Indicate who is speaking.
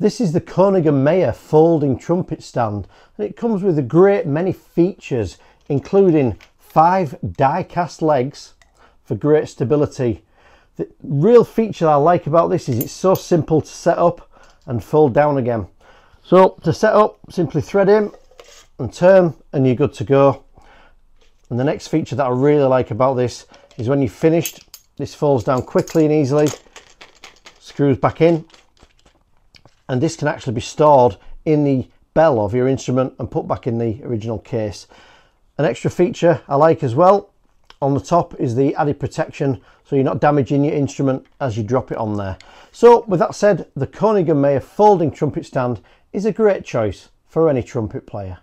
Speaker 1: This is the Konig & Meyer folding trumpet stand and it comes with a great many features including five die-cast legs for great stability. The real feature I like about this is it's so simple to set up and fold down again. So to set up, simply thread in and turn and you're good to go. And the next feature that I really like about this is when you've finished, this folds down quickly and easily, screws back in and this can actually be stored in the bell of your instrument and put back in the original case. An extra feature I like as well on the top is the added protection so you're not damaging your instrument as you drop it on there. So with that said, the Konig & Meyer folding trumpet stand is a great choice for any trumpet player.